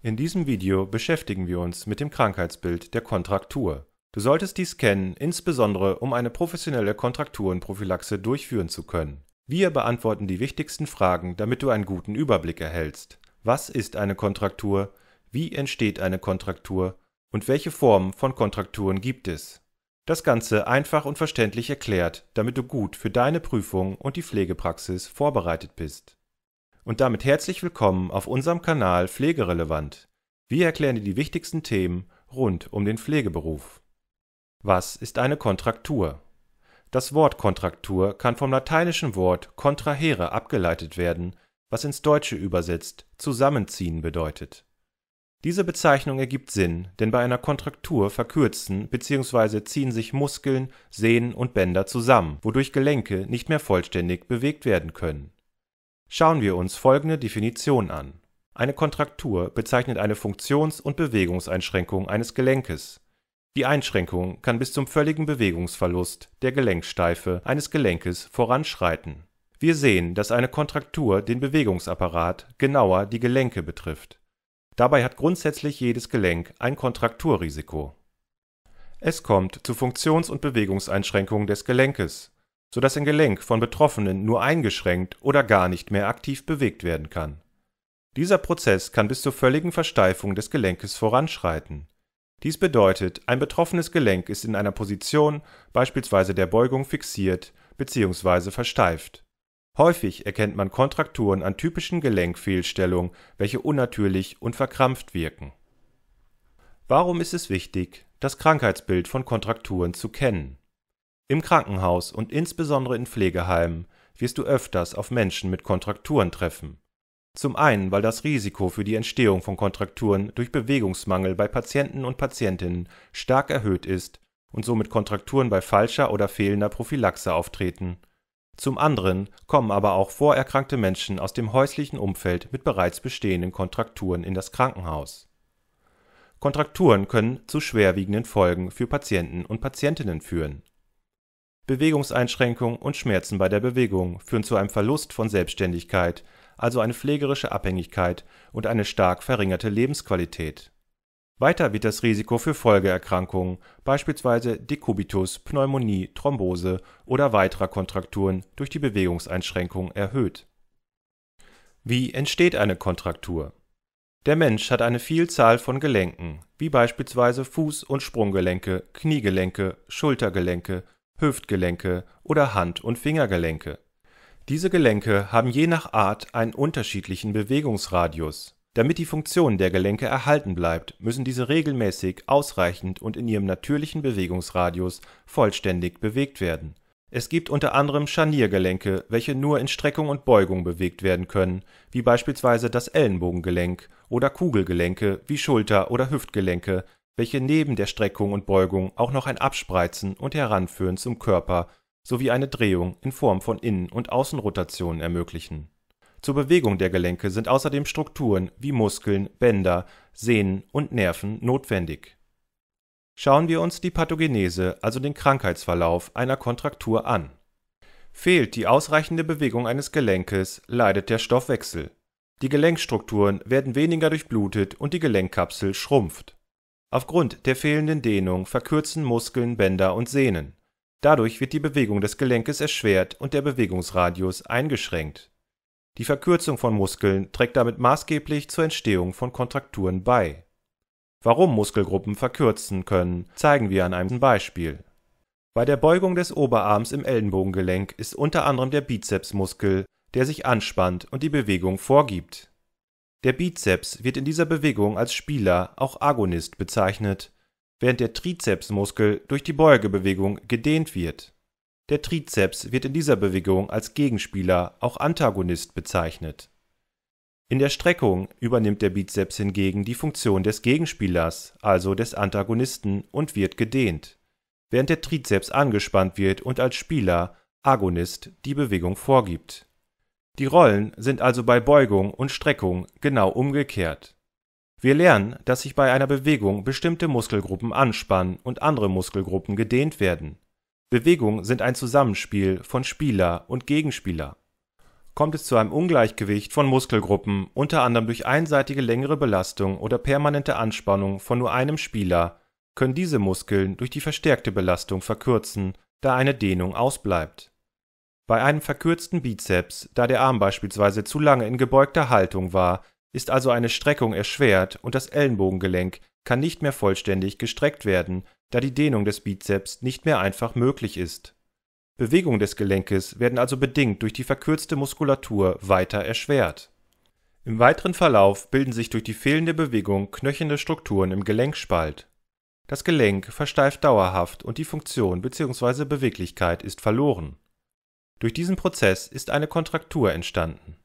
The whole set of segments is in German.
In diesem Video beschäftigen wir uns mit dem Krankheitsbild der Kontraktur. Du solltest dies kennen, insbesondere um eine professionelle Kontrakturenprophylaxe durchführen zu können. Wir beantworten die wichtigsten Fragen, damit du einen guten Überblick erhältst. Was ist eine Kontraktur? Wie entsteht eine Kontraktur? Und welche Formen von Kontrakturen gibt es? Das Ganze einfach und verständlich erklärt, damit du gut für deine Prüfung und die Pflegepraxis vorbereitet bist. Und damit herzlich willkommen auf unserem Kanal Pflegerelevant. Wir erklären dir die wichtigsten Themen rund um den Pflegeberuf. Was ist eine Kontraktur? Das Wort Kontraktur kann vom lateinischen Wort contrahere abgeleitet werden, was ins Deutsche übersetzt zusammenziehen bedeutet. Diese Bezeichnung ergibt Sinn, denn bei einer Kontraktur verkürzen bzw. ziehen sich Muskeln, Sehnen und Bänder zusammen, wodurch Gelenke nicht mehr vollständig bewegt werden können. Schauen wir uns folgende Definition an. Eine Kontraktur bezeichnet eine Funktions- und Bewegungseinschränkung eines Gelenkes. Die Einschränkung kann bis zum völligen Bewegungsverlust der Gelenksteife eines Gelenkes voranschreiten. Wir sehen, dass eine Kontraktur den Bewegungsapparat, genauer die Gelenke betrifft. Dabei hat grundsätzlich jedes Gelenk ein Kontrakturrisiko. Es kommt zu Funktions- und Bewegungseinschränkungen des Gelenkes so dass ein Gelenk von Betroffenen nur eingeschränkt oder gar nicht mehr aktiv bewegt werden kann. Dieser Prozess kann bis zur völligen Versteifung des Gelenkes voranschreiten. Dies bedeutet, ein betroffenes Gelenk ist in einer Position, beispielsweise der Beugung, fixiert bzw. versteift. Häufig erkennt man Kontrakturen an typischen Gelenkfehlstellungen, welche unnatürlich und verkrampft wirken. Warum ist es wichtig, das Krankheitsbild von Kontrakturen zu kennen? Im Krankenhaus und insbesondere in Pflegeheimen wirst du öfters auf Menschen mit Kontrakturen treffen. Zum einen, weil das Risiko für die Entstehung von Kontrakturen durch Bewegungsmangel bei Patienten und Patientinnen stark erhöht ist und somit Kontrakturen bei falscher oder fehlender Prophylaxe auftreten. Zum anderen kommen aber auch vorerkrankte Menschen aus dem häuslichen Umfeld mit bereits bestehenden Kontrakturen in das Krankenhaus. Kontrakturen können zu schwerwiegenden Folgen für Patienten und Patientinnen führen Bewegungseinschränkung und Schmerzen bei der Bewegung führen zu einem Verlust von Selbstständigkeit, also eine pflegerische Abhängigkeit und eine stark verringerte Lebensqualität. Weiter wird das Risiko für Folgeerkrankungen, beispielsweise Dekubitus, Pneumonie, Thrombose oder weiterer Kontrakturen durch die Bewegungseinschränkung erhöht. Wie entsteht eine Kontraktur? Der Mensch hat eine Vielzahl von Gelenken, wie beispielsweise Fuß- und Sprunggelenke, Kniegelenke, Schultergelenke Hüftgelenke oder Hand und Fingergelenke. Diese Gelenke haben je nach Art einen unterschiedlichen Bewegungsradius. Damit die Funktion der Gelenke erhalten bleibt, müssen diese regelmäßig, ausreichend und in ihrem natürlichen Bewegungsradius vollständig bewegt werden. Es gibt unter anderem Scharniergelenke, welche nur in Streckung und Beugung bewegt werden können, wie beispielsweise das Ellenbogengelenk, oder Kugelgelenke wie Schulter oder Hüftgelenke, welche neben der Streckung und Beugung auch noch ein Abspreizen und Heranführen zum Körper sowie eine Drehung in Form von Innen und Außenrotationen ermöglichen. Zur Bewegung der Gelenke sind außerdem Strukturen wie Muskeln, Bänder, Sehnen und Nerven notwendig. Schauen wir uns die Pathogenese, also den Krankheitsverlauf einer Kontraktur an. Fehlt die ausreichende Bewegung eines Gelenkes, leidet der Stoffwechsel. Die Gelenkstrukturen werden weniger durchblutet und die Gelenkkapsel schrumpft Aufgrund der fehlenden Dehnung verkürzen Muskeln, Bänder und Sehnen. Dadurch wird die Bewegung des Gelenkes erschwert und der Bewegungsradius eingeschränkt. Die Verkürzung von Muskeln trägt damit maßgeblich zur Entstehung von Kontrakturen bei. Warum Muskelgruppen verkürzen können, zeigen wir an einem Beispiel. Bei der Beugung des Oberarms im Ellenbogengelenk ist unter anderem der Bizepsmuskel, der sich anspannt und die Bewegung vorgibt der Bizeps wird in dieser Bewegung als Spieler, auch Agonist bezeichnet, während der Trizepsmuskel durch die Beugebewegung gedehnt wird. Der Trizeps wird in dieser Bewegung als Gegenspieler, auch Antagonist bezeichnet. In der Streckung übernimmt der Bizeps hingegen die Funktion des Gegenspielers, also des Antagonisten, und wird gedehnt, während der Trizeps angespannt wird und als Spieler, Agonist, die Bewegung vorgibt die Rollen sind also bei Beugung und Streckung genau umgekehrt. Wir lernen, dass sich bei einer Bewegung bestimmte Muskelgruppen anspannen und andere Muskelgruppen gedehnt werden. Bewegungen sind ein Zusammenspiel von Spieler und Gegenspieler. kommt es zu einem Ungleichgewicht von Muskelgruppen, unter anderem durch einseitige längere Belastung oder permanente Anspannung von nur einem Spieler, können diese Muskeln durch die verstärkte Belastung verkürzen, da eine Dehnung ausbleibt. Bei einem verkürzten Bizeps, da der Arm beispielsweise zu lange in gebeugter Haltung war, ist also eine Streckung erschwert und das Ellenbogengelenk kann nicht mehr vollständig gestreckt werden, da die Dehnung des Bizeps nicht mehr einfach möglich ist. Bewegungen des Gelenkes werden also bedingt durch die verkürzte Muskulatur weiter erschwert. Im weiteren Verlauf bilden sich durch die fehlende Bewegung knöchende Strukturen im Gelenkspalt. Das Gelenk versteift dauerhaft und die Funktion bzw. Beweglichkeit ist verloren. Durch diesen Prozess ist eine Kontraktur entstanden.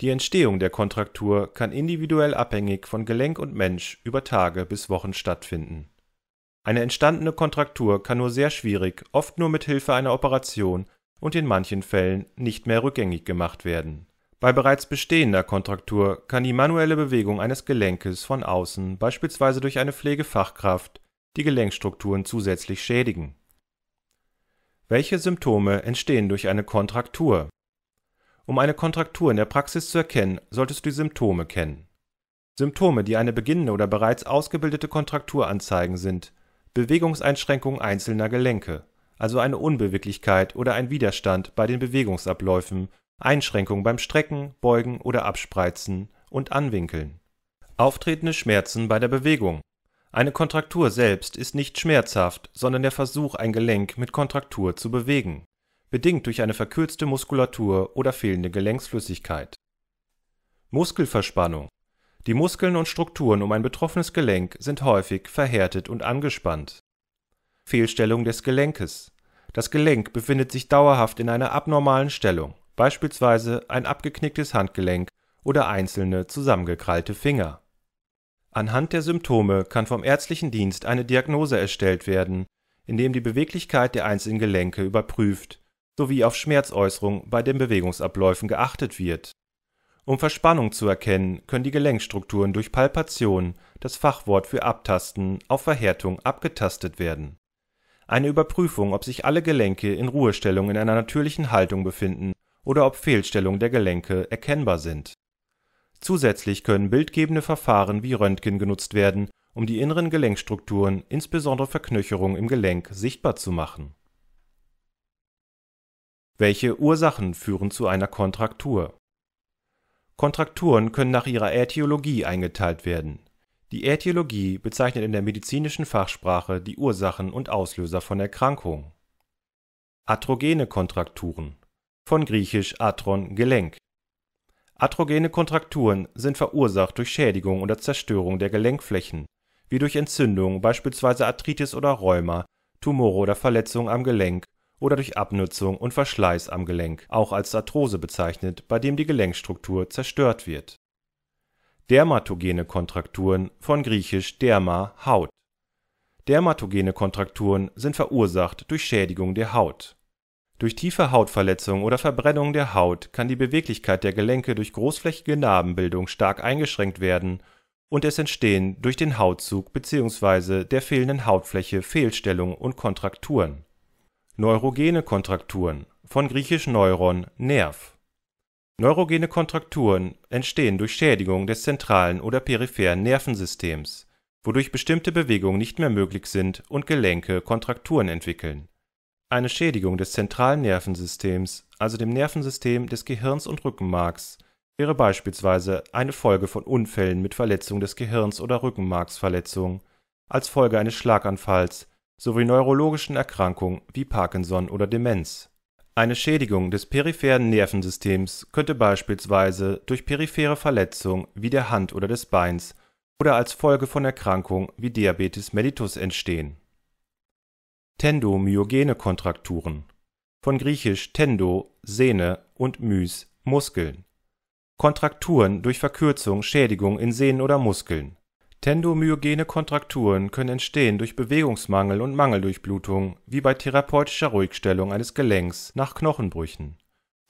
Die Entstehung der Kontraktur kann individuell abhängig von Gelenk und Mensch über Tage bis Wochen stattfinden eine entstandene Kontraktur kann nur sehr schwierig, oft nur mit Hilfe einer Operation und in manchen Fällen nicht mehr rückgängig gemacht werden. Bei bereits bestehender Kontraktur kann die manuelle Bewegung eines Gelenkes von außen, beispielsweise durch eine Pflegefachkraft, die Gelenkstrukturen zusätzlich schädigen. Welche Symptome entstehen durch eine Kontraktur? Um eine Kontraktur in der Praxis zu erkennen, solltest du die Symptome kennen. Symptome, die eine beginnende oder bereits ausgebildete Kontraktur anzeigen, sind Bewegungseinschränkung einzelner Gelenke, also eine Unbeweglichkeit oder ein Widerstand bei den Bewegungsabläufen, Einschränkung beim Strecken, Beugen oder Abspreizen und Anwinkeln. Auftretende Schmerzen bei der Bewegung. Eine Kontraktur selbst ist nicht schmerzhaft, sondern der Versuch, ein Gelenk mit Kontraktur zu bewegen, bedingt durch eine verkürzte Muskulatur oder fehlende Gelenksflüssigkeit. Muskelverspannung die Muskeln und Strukturen um ein betroffenes Gelenk sind häufig verhärtet und angespannt. Fehlstellung des Gelenkes. Das Gelenk befindet sich dauerhaft in einer abnormalen Stellung, beispielsweise ein abgeknicktes Handgelenk oder einzelne zusammengekrallte Finger. Anhand der Symptome kann vom ärztlichen Dienst eine Diagnose erstellt werden, indem die Beweglichkeit der einzelnen Gelenke überprüft sowie auf Schmerzäußerung bei den Bewegungsabläufen geachtet wird um Verspannung zu erkennen, können die Gelenkstrukturen durch Palpation, das Fachwort für Abtasten, auf Verhärtung abgetastet werden. Eine Überprüfung, ob sich alle Gelenke in Ruhestellung in einer natürlichen Haltung befinden oder ob Fehlstellungen der Gelenke erkennbar sind. Zusätzlich können bildgebende Verfahren wie Röntgen genutzt werden, um die inneren Gelenkstrukturen, insbesondere Verknöcherungen im Gelenk, sichtbar zu machen. Welche Ursachen führen zu einer Kontraktur Kontrakturen können nach ihrer Ätiologie eingeteilt werden. Die Ätiologie bezeichnet in der medizinischen Fachsprache die Ursachen und Auslöser von Erkrankungen. Atrogene Kontrakturen von griechisch atron „ Gelenk “. Atrogene Kontrakturen sind verursacht durch Schädigung oder Zerstörung der Gelenkflächen, wie durch Entzündung, beispielsweise Arthritis oder Rheuma, Tumore oder Verletzungen am Gelenk oder durch Abnutzung und Verschleiß am Gelenk, auch als Arthrose bezeichnet, bei dem die Gelenkstruktur zerstört wird. Dermatogene Kontrakturen von griechisch derma „ Haut “. Dermatogene Kontrakturen sind verursacht durch Schädigung der Haut. Durch tiefe Hautverletzung oder Verbrennung der Haut kann die Beweglichkeit der Gelenke durch großflächige Narbenbildung stark eingeschränkt werden und es entstehen durch den Hautzug bzw. der fehlenden Hautfläche Fehlstellungen und Kontrakturen Neurogene Kontrakturen von griechisch neuron „ Nerv “. Neurogene Kontrakturen entstehen durch Schädigung des zentralen oder peripheren Nervensystems, wodurch bestimmte Bewegungen nicht mehr möglich sind und Gelenke Kontrakturen entwickeln. Eine Schädigung des zentralen Nervensystems, also dem Nervensystem des Gehirns und Rückenmarks, wäre beispielsweise eine Folge von Unfällen mit Verletzung des Gehirns oder Rückenmarksverletzung, als Folge eines Schlaganfalls sowie neurologischen Erkrankungen wie Parkinson oder Demenz. Eine Schädigung des peripheren Nervensystems könnte beispielsweise durch periphere Verletzung wie der Hand oder des Beins oder als Folge von Erkrankungen wie Diabetes mellitus entstehen. Tendomyogene Kontrakturen von griechisch tendo „ Sehne “und mys „ Muskeln. Kontrakturen durch Verkürzung, Schädigung in Sehnen oder Muskeln. Tendomyogene Kontrakturen können entstehen durch Bewegungsmangel und Mangeldurchblutung wie bei therapeutischer Ruhigstellung eines Gelenks nach Knochenbrüchen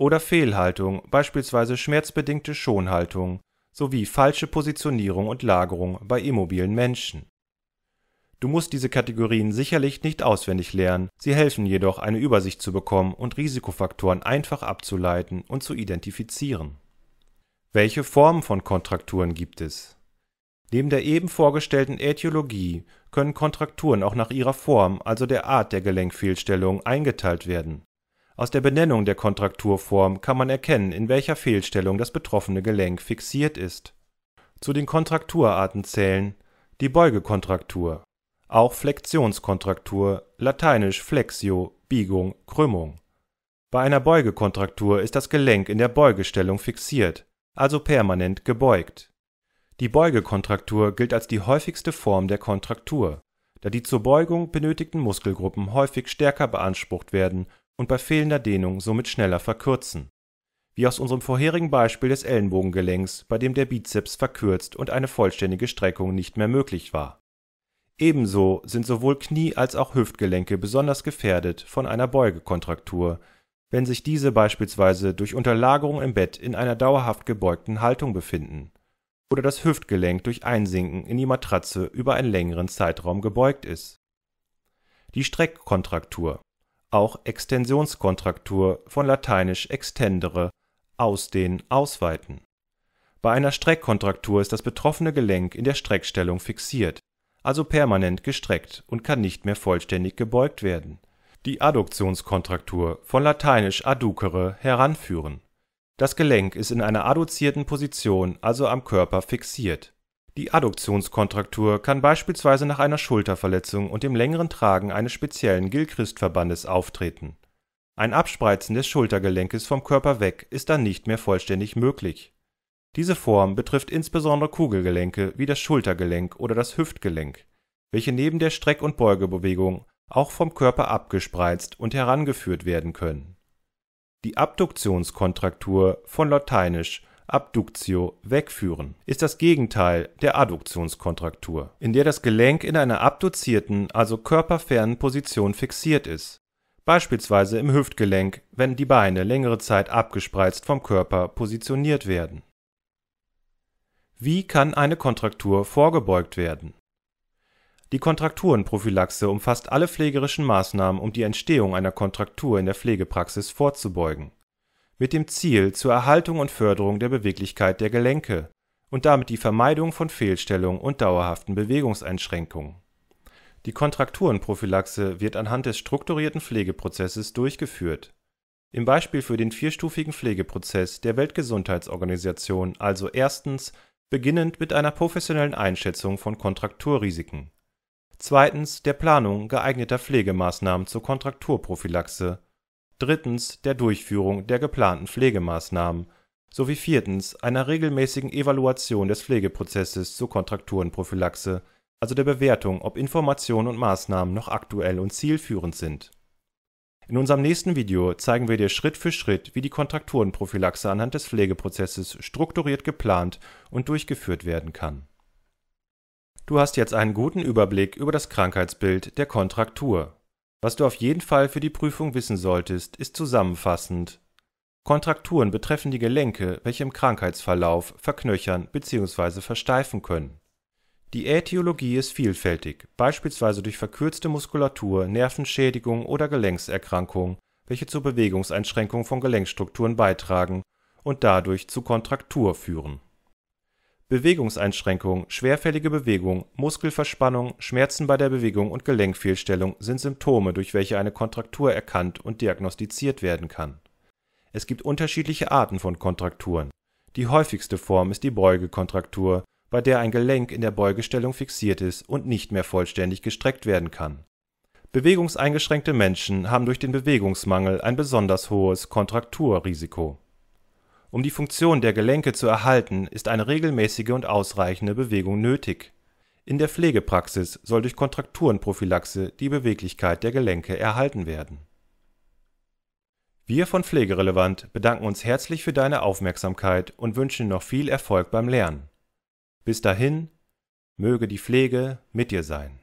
oder Fehlhaltung, beispielsweise schmerzbedingte Schonhaltung sowie falsche Positionierung und Lagerung bei immobilen Menschen. Du musst diese Kategorien sicherlich nicht auswendig lernen, sie helfen jedoch, eine Übersicht zu bekommen und Risikofaktoren einfach abzuleiten und zu identifizieren. Welche Formen von Kontrakturen gibt es? Neben der eben vorgestellten Ätiologie können Kontrakturen auch nach ihrer Form, also der Art der Gelenkfehlstellung, eingeteilt werden. Aus der Benennung der Kontrakturform kann man erkennen, in welcher Fehlstellung das betroffene Gelenk fixiert ist. Zu den Kontrakturarten zählen die Beugekontraktur auch Flexionskontraktur, lateinisch flexio, Biegung, Krümmung. Bei einer Beugekontraktur ist das Gelenk in der Beugestellung fixiert, also permanent gebeugt. Die Beugekontraktur gilt als die häufigste Form der Kontraktur, da die zur Beugung benötigten Muskelgruppen häufig stärker beansprucht werden und bei fehlender Dehnung somit schneller verkürzen. Wie aus unserem vorherigen Beispiel des Ellenbogengelenks, bei dem der Bizeps verkürzt und eine vollständige Streckung nicht mehr möglich war Ebenso sind sowohl Knie als auch Hüftgelenke besonders gefährdet von einer Beugekontraktur, wenn sich diese beispielsweise durch Unterlagerung im Bett in einer dauerhaft gebeugten Haltung befinden oder das Hüftgelenk durch Einsinken in die Matratze über einen längeren Zeitraum gebeugt ist. Die Streckkontraktur, auch Extensionskontraktur von lateinisch extendere, ausdehnen, ausweiten. Bei einer Streckkontraktur ist das betroffene Gelenk in der Streckstellung fixiert also permanent gestreckt und kann nicht mehr vollständig gebeugt werden. Die Adduktionskontraktur von lateinisch adducere heranführen. Das Gelenk ist in einer adduzierten Position, also am Körper fixiert. Die Adduktionskontraktur kann beispielsweise nach einer Schulterverletzung und dem längeren Tragen eines speziellen Gilchrist-Verbandes auftreten. Ein Abspreizen des Schultergelenkes vom Körper weg ist dann nicht mehr vollständig möglich diese Form betrifft insbesondere Kugelgelenke wie das Schultergelenk oder das Hüftgelenk, welche neben der Streck und Beugebewegung auch vom Körper abgespreizt und herangeführt werden können. Die Abduktionskontraktur von lateinisch abductio wegführen ist das Gegenteil der Adduktionskontraktur, in der das Gelenk in einer abduzierten, also körperfernen Position fixiert ist, beispielsweise im Hüftgelenk, wenn die Beine längere Zeit abgespreizt vom Körper positioniert werden wie kann eine Kontraktur vorgebeugt werden? Die Kontrakturenprophylaxe umfasst alle pflegerischen Maßnahmen, um die Entstehung einer Kontraktur in der Pflegepraxis vorzubeugen, mit dem Ziel zur Erhaltung und Förderung der Beweglichkeit der Gelenke und damit die Vermeidung von Fehlstellung und dauerhaften Bewegungseinschränkungen. Die Kontrakturenprophylaxe wird anhand des strukturierten Pflegeprozesses durchgeführt. Im Beispiel für den vierstufigen Pflegeprozess der Weltgesundheitsorganisation also erstens beginnend mit einer professionellen Einschätzung von Kontrakturrisiken, zweitens der Planung geeigneter Pflegemaßnahmen zur Kontrakturprophylaxe, drittens der Durchführung der geplanten Pflegemaßnahmen. Sowie viertens einer regelmäßigen Evaluation des Pflegeprozesses zur Kontrakturenprophylaxe, also der Bewertung, ob Informationen und Maßnahmen noch aktuell und zielführend sind in unserem nächsten Video zeigen wir dir Schritt für Schritt, wie die Kontrakturenprophylaxe anhand des Pflegeprozesses strukturiert geplant und durchgeführt werden kann. Du hast jetzt einen guten Überblick über das Krankheitsbild der Kontraktur. Was du auf jeden Fall für die Prüfung wissen solltest, ist zusammenfassend Kontrakturen betreffen die Gelenke, welche im Krankheitsverlauf verknöchern bzw. versteifen können die Ätiologie ist vielfältig, beispielsweise durch verkürzte Muskulatur, Nervenschädigung oder Gelenkserkrankungen, welche zur Bewegungseinschränkung von Gelenkstrukturen beitragen und dadurch zu Kontraktur führen. Bewegungseinschränkung, schwerfällige Bewegung, Muskelverspannung, Schmerzen bei der Bewegung und Gelenkfehlstellung sind Symptome, durch welche eine Kontraktur erkannt und diagnostiziert werden kann. Es gibt unterschiedliche Arten von Kontrakturen. Die häufigste Form ist die Beugekontraktur bei der ein Gelenk in der Beugestellung fixiert ist und nicht mehr vollständig gestreckt werden kann. Bewegungseingeschränkte Menschen haben durch den Bewegungsmangel ein besonders hohes Kontrakturrisiko. Um die Funktion der Gelenke zu erhalten, ist eine regelmäßige und ausreichende Bewegung nötig. In der Pflegepraxis soll durch Kontrakturenprophylaxe die Beweglichkeit der Gelenke erhalten werden. Wir von Pflegerelevant bedanken uns herzlich für deine Aufmerksamkeit und wünschen noch viel Erfolg beim Lernen bis dahin möge die Pflege mit dir sein